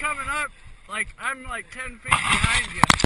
coming up. Like, I'm like 10 feet behind you.